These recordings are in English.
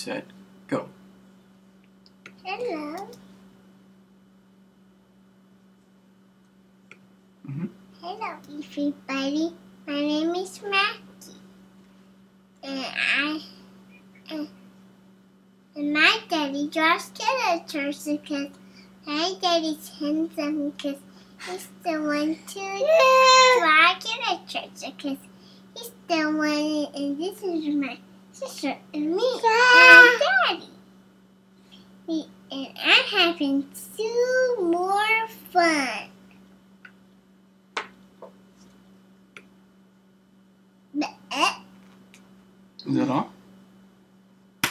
set, go. Hello. Mhm. Hello, everybody. My name is Mackie. And I. And, and my daddy draws characters because my daddy's handsome because he's the one to draw characters because he's the one. And this is my sister and me and my daddy. We, and I'm having two more fun. Is that all?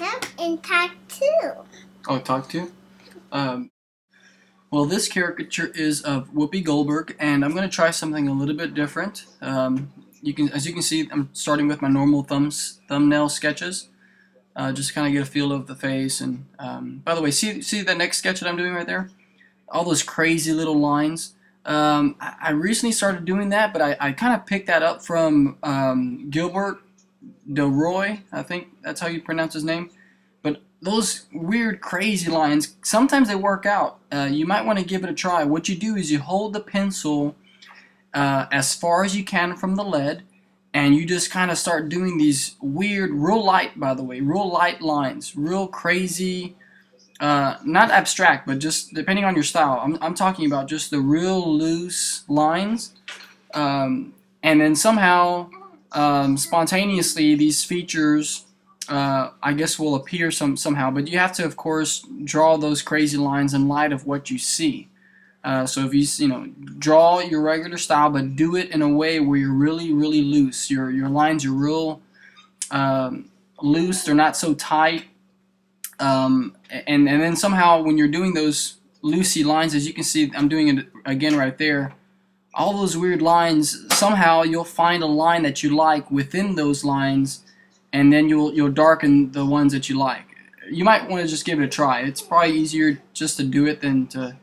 nope, and talk too. Oh, talk two? Um, well, this caricature is of Whoopi Goldberg, and I'm going to try something a little bit different. Um, you can, as you can see, I'm starting with my normal thumbs, thumbnail sketches. Uh, just kind of get a feel of the face. And um, by the way, see see the next sketch that I'm doing right there? All those crazy little lines. Um, I, I recently started doing that, but I, I kind of picked that up from um, Gilbert DeRoy. I think that's how you pronounce his name but those weird crazy lines sometimes they work out uh, you might want to give it a try what you do is you hold the pencil uh, as far as you can from the lead and you just kind of start doing these weird real light by the way real light lines real crazy uh, not abstract but just depending on your style I'm, I'm talking about just the real loose lines um, and then somehow um, spontaneously these features uh, I guess will appear some somehow. But you have to, of course, draw those crazy lines in light of what you see. Uh, so if you you know draw your regular style, but do it in a way where you're really really loose. Your your lines are real um, loose. They're not so tight. Um, and and then somehow when you're doing those loosey lines, as you can see, I'm doing it again right there. All those weird lines. Somehow you'll find a line that you like within those lines and then you'll you'll darken the ones that you like. You might want to just give it a try. It's probably easier just to do it than to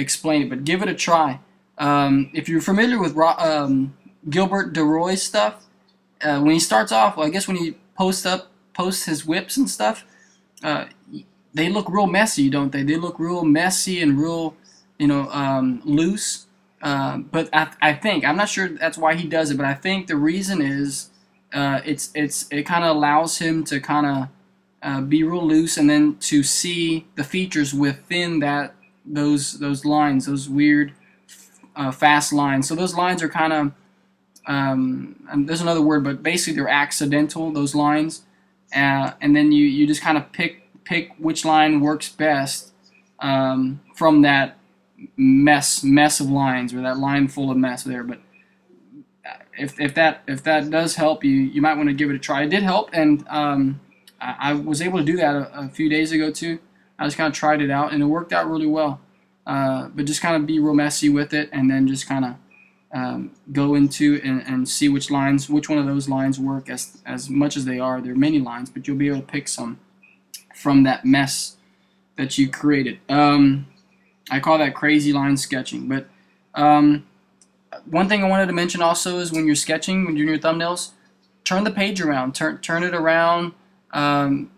explain it, but give it a try. Um, if you're familiar with um, Gilbert DeRoy's stuff, uh, when he starts off, well, I guess when he posts up posts his WIPs and stuff, uh, they look real messy, don't they? They look real messy and real, you know, um, loose. Uh, but I, I think I'm not sure that's why he does it, but I think the reason is uh, it's it's it kind of allows him to kind of uh, be real loose and then to see the features within that those those lines those weird uh, fast lines so those lines are kind of um, and there's another word but basically they're accidental those lines uh, and then you you just kind of pick pick which line works best um, from that mess mess of lines or that line full of mess there but if, if that if that does help you, you might want to give it a try. It did help, and um, I, I, was able to do that a, a, few days ago too. I just kind of tried it out, and it worked out really well. Uh, but just kind of be real messy with it, and then just kind of um, go into and, and see which lines, which one of those lines work as as much as they are. There are many lines, but you'll be able to pick some from that mess that you created. Um, I call that crazy line sketching, but um, one thing I wanted to mention also is when you're sketching, when you're doing your thumbnails, turn the page around, turn turn it around, um,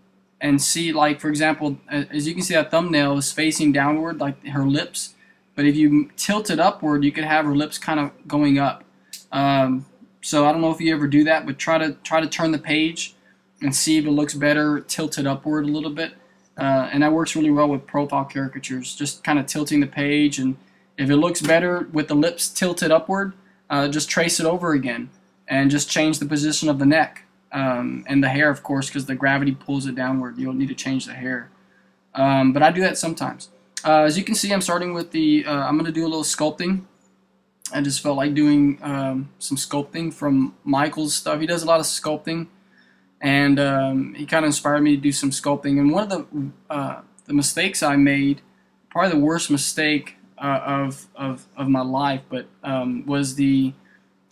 and see like for example, as you can see that thumbnail is facing downward, like her lips. But if you tilt it upward, you could have her lips kind of going up. Um, so I don't know if you ever do that, but try to try to turn the page and see if it looks better tilted upward a little bit. Uh, and that works really well with profile caricatures. Just kind of tilting the page and if it looks better with the lips tilted upward, uh, just trace it over again and just change the position of the neck um, and the hair, of course, because the gravity pulls it downward. You'll need to change the hair. Um, but I do that sometimes. Uh, as you can see, I'm starting with the, uh, I'm going to do a little sculpting. I just felt like doing um, some sculpting from Michael's stuff. He does a lot of sculpting, and um, he kind of inspired me to do some sculpting. And one of the, uh, the mistakes I made, probably the worst mistake uh, of, of, of my life, but um, was the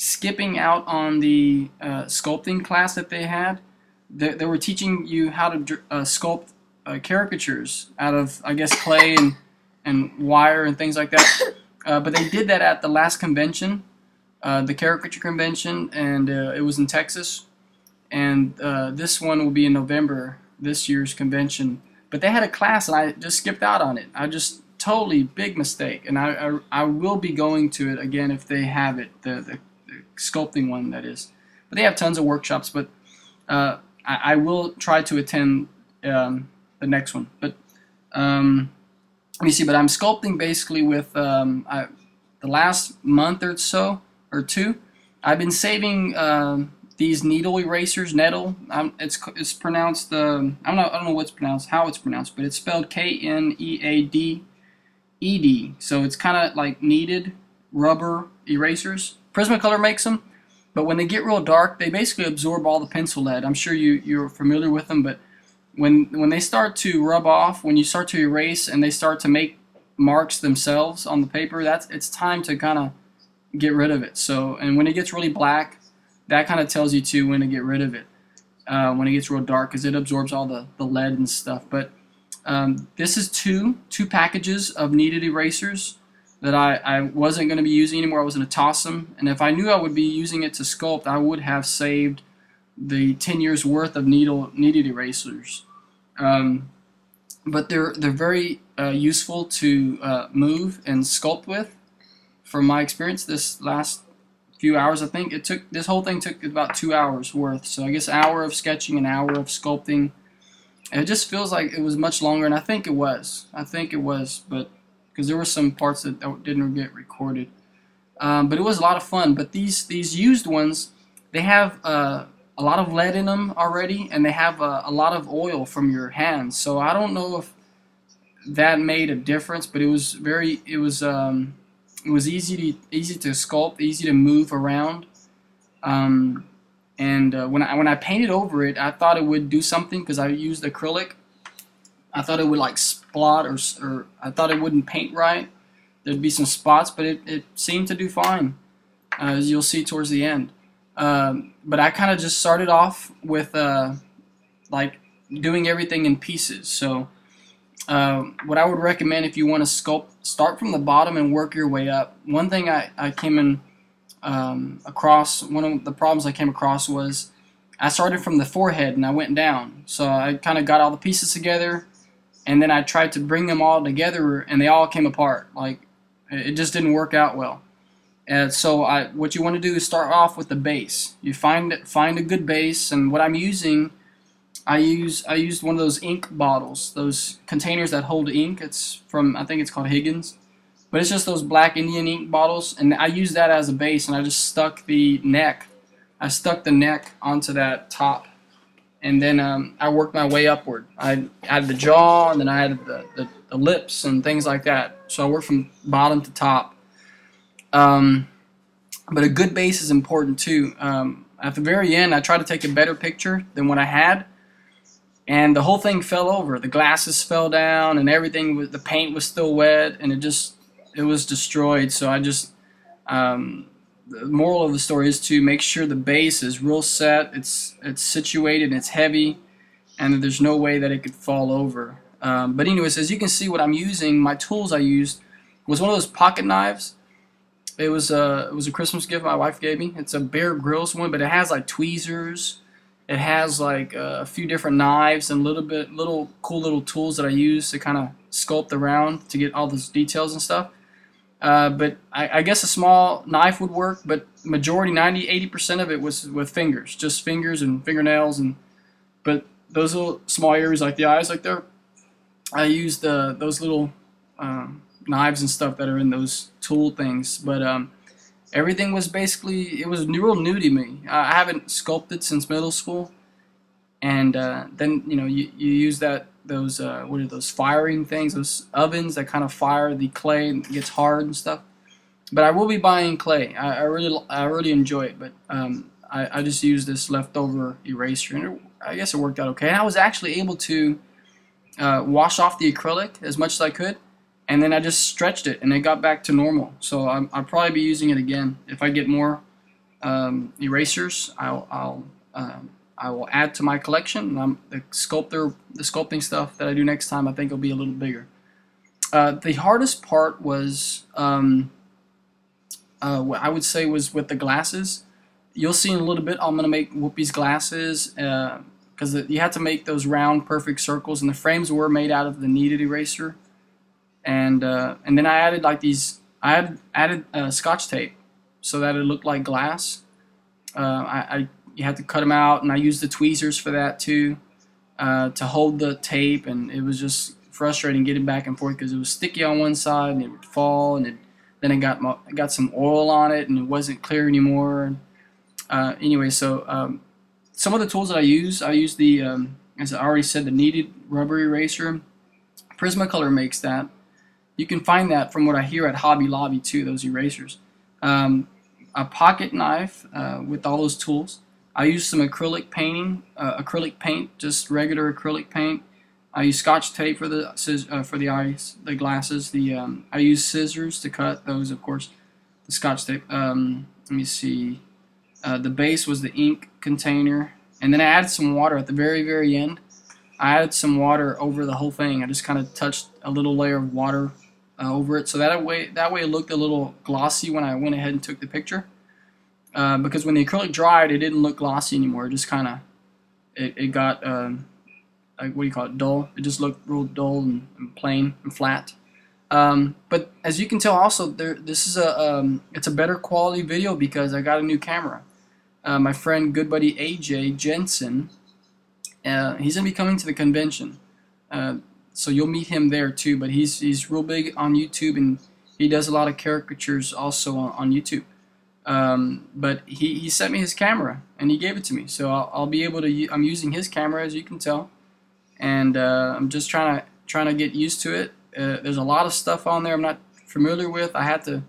skipping out on the uh, sculpting class that they had. They, they were teaching you how to uh, sculpt uh, caricatures out of, I guess, clay and, and wire and things like that. Uh, but they did that at the last convention, uh, the caricature convention, and it was in Texas. And this one will be in November this year's convention, but they had a class and I just skipped out on it. I just totally big mistake, and I I, I will be going to it again if they have it, the, the sculpting one that is. But they have tons of workshops, but uh, I, I will try to attend um, the next one. But um, let me see. But I'm sculpting basically with um, I, the last month or so or two. I've been saving um, these needle erasers. Nettle. It's it's pronounced. Um, I don't know. I don't know what's pronounced. How it's pronounced, but it's spelled K N E A D E D. So it's kind of like kneaded rubber erasers. Prismacolor makes them. But when they get real dark, they basically absorb all the pencil lead. I'm sure you, you're familiar with them, but when when they start to rub off, when you start to erase and they start to make marks themselves on the paper, that's it's time to kind of get rid of it. So, and when it gets really black, that kind of tells you to when to get rid of it. Uh, when it gets real dark, because it absorbs all the, the lead and stuff. But um, this is two two packages of kneaded erasers that I, I wasn't going to be using anymore. I was going to toss them. And if I knew I would be using it to sculpt, I would have saved the 10 years worth of needle kneaded erasers. Um, but they're they're very uh, useful to uh, move and sculpt with. From my experience, this last few hours, I think it took this whole thing took about two hours worth. So I guess hour of sketching, an hour of sculpting. It just feels like it was much longer, and I think it was. I think it was, but because there were some parts that didn't get recorded. Um, but it was a lot of fun. But these these used ones, they have uh, a lot of lead in them already, and they have uh, a lot of oil from your hands. So I don't know if that made a difference, but it was very it was um, it was easy to easy to sculpt, easy to move around. Um, and uh, when I when I painted over it, I thought it would do something because I used acrylic. I thought it would like splot or, or I thought it wouldn't paint right. There'd be some spots, but it, it seemed to do fine, uh, as you'll see towards the end. Um, but I kind of just started off with uh, like doing everything in pieces. So uh, what I would recommend if you want to sculpt, start from the bottom and work your way up. One thing I, I came in um, across, one of the problems I came across was I started from the forehead and I went down. So I kind of got all the pieces together and then I tried to bring them all together, and they all came apart. Like it just didn't work out well. And so I, what you want to do is start off with the base. You find find a good base, and what I'm using, I use I used one of those ink bottles, those containers that hold ink. It's from I think it's called Higgins, but it's just those black Indian ink bottles, and I use that as a base, and I just stuck the neck. I stuck the neck onto that top and then um, I worked my way upward. I had the jaw, and then I had the, the, the, lips and things like that. So I worked from bottom to top. Um, but a good base is important too. Um, at the very end, I tried to take a better picture than what I had, and the whole thing fell over. The glasses fell down, and everything was the paint was still wet, and it just it was destroyed. So I just um, the moral of the story is to make sure the base is real set, it's it's situated, it's heavy, and there's no way that it could fall over. Um, but anyways, as you can see, what I'm using, my tools I used was one of those pocket knives. It was a it was a Christmas gift my wife gave me. It's a Bear Grylls one, but it has like tweezers. It has like a few different knives and little bit little cool little tools that I use to kind of sculpt around to get all those details and stuff. Uh, but I, I, guess a small knife would work, but majority, 90, 80% of it was with fingers, just fingers and fingernails. and But those little small areas like the eyes, like there, I used uh, those little um, knives and stuff that are in those tool things. But um, everything was basically, it was real new to me. I haven't sculpted since middle school. And uh, then, you know, you, you use that those uh, what are those firing things, those ovens that kind of fire the clay and gets hard and stuff. But I will be buying clay. I, I really I really enjoy it, but um, I, I just used this leftover eraser, and it, I guess it worked out okay. And I was actually able to uh, wash off the acrylic as much as I could, and then I just stretched it, and it got back to normal. So i will probably be using it again if I get more um, erasers. I'll, I'll um, I will add to my collection. I'm, the sculptor, the sculpting stuff that I do next time, I think will be a little bigger. Uh, the hardest part was, um, uh, what I would say was with the glasses. You'll see in a little bit. I'm gonna make Whoopi's glasses because because you had to make those round perfect circles and the frames were made out of the kneaded eraser and uh, and then I added like these I added, added uh, scotch tape so that it looked like glass uh, I, I, you had to cut them out and I used the tweezers for that too uh, to hold the tape and it was just frustrating getting back and forth because it was sticky on one side and it would fall and it, then it got got some oil on it and it wasn't clear anymore uh, anyway so um, some of the tools that I use, I use the, um, as I already said, the kneaded rubber eraser. Prismacolor makes that. You can find that from what I hear at Hobby Lobby too, those erasers. Um, a pocket knife uh, with all those tools. I used some acrylic painting, uh, acrylic paint, just regular acrylic paint. I use scotch tape for the uh, for the eyes, the glasses. The um, I use scissors to cut those, of course. The scotch tape. Um, let me see. Uh, the base was the ink container, and then I added some water at the very, very end. I added some water over the whole thing. I just kind of touched a little layer of water uh, over it, so that way, that way it looked a little glossy when I went ahead and took the picture. Uh, because when the acrylic dried, it didn't look glossy anymore. It just kind of, it, it got, um, like, what do you call it, dull. It just looked real dull and, and plain and flat. Um, but as you can tell also, there, this is a, um, it's a better quality video because I got a new camera uh, my friend, good buddy AJ Jensen. Uh, he's gonna be coming to the convention, uh, so you'll meet him there too. But he's he's real big on YouTube and he does a lot of caricatures also on, on YouTube. Um, but he, he sent me his camera and he gave it to me, so I'll, I'll be able to. I'm using his camera as you can tell, and uh, I'm just trying to trying to get used to it. Uh, there's a lot of stuff on there I'm not familiar with. I had to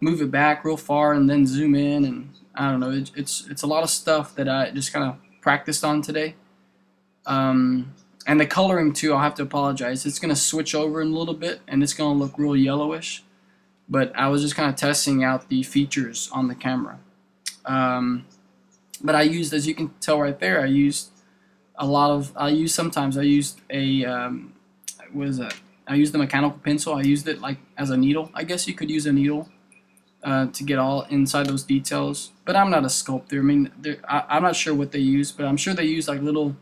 move it back real far and then zoom in and I don't know. It, it's it's a lot of stuff that I just kind of practiced on today. Um, and the coloring too. I'll have to apologize. It's gonna switch over in a little bit, and it's gonna look real yellowish. But I was just kind of testing out the features on the camera. Um, but I used, as you can tell right there, I used a lot of. I use sometimes. I used a um, what is that? I used the mechanical pencil. I used it like as a needle. I guess you could use a needle uh, to get all inside those details. But I'm not a sculptor. I mean, I, I'm not sure what they use, but I'm sure they use like little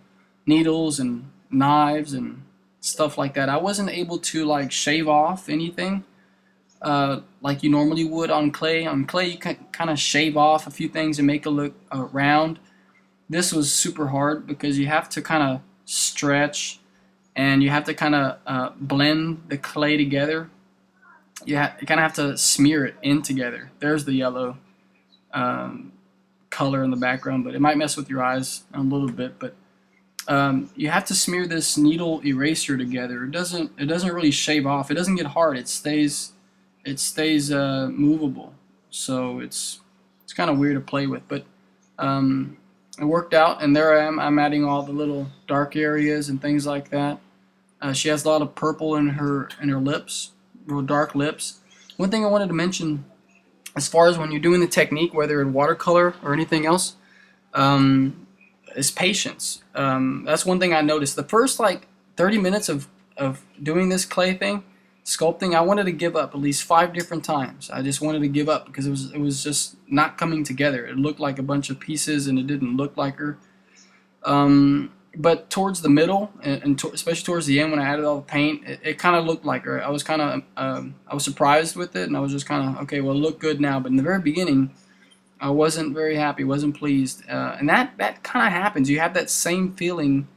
needles and knives and stuff like that. I wasn't able to like shave off anything uh, like you normally would on clay. On clay, you can kind of shave off a few things and make it look uh, round. This was super hard because you have to kind of stretch and you have to kind of uh, blend the clay together you, you kind of have to smear it in together. There's the yellow um, color in the background, but it might mess with your eyes a little bit. But um, you have to smear this needle eraser together. It doesn't it doesn't really shave off. It doesn't get hard. It stays it stays uh, movable. So it's it's kind of weird to play with, but um, it worked out. And there I am. I'm adding all the little dark areas and things like that. Uh, she has a lot of purple in her in her lips real dark lips. One thing I wanted to mention, as far as when you're doing the technique, whether in watercolor or anything else, um, is patience. Um, that's one thing I noticed. The first like 30 minutes of, of doing this clay thing, sculpting, I wanted to give up at least five different times. I just wanted to give up because it was it was just not coming together. It looked like a bunch of pieces and it didn't look like her. Um, but towards the middle, and, and to, especially towards the end when I added all the paint, it, it kind of looked like her. I was kind of, um, I was surprised with it, and I was just kind of, okay, well, it looked good now. But in the very beginning, I wasn't very happy, wasn't pleased, uh, and that that kind of happens. You have that same feeling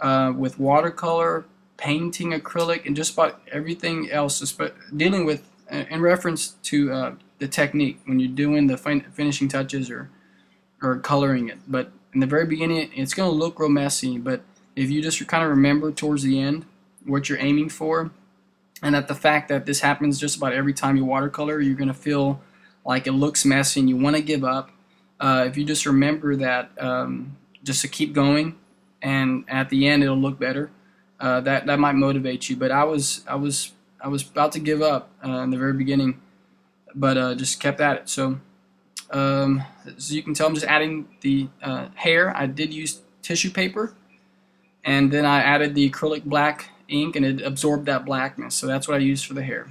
uh, with watercolor, painting, acrylic, and just about everything else. Dealing with uh, in reference to uh, the technique when you're doing the fin finishing touches or or coloring it, but in the very beginning, it's going to look real messy, but if you just kind of remember towards the end what you're aiming for, and that the fact that this happens just about every time you watercolor, you're going to feel like it looks messy and you want to give up. Uh, if you just remember that, um, just to keep going, and at the end it'll look better. Uh, that that might motivate you. But I was I was I was about to give up uh, in the very beginning, but uh, just kept at it. So. Um, as you can tell, I'm just adding the uh, hair. I did use tissue paper, and then I added the acrylic black ink, and it absorbed that blackness. So that's what I used for the hair.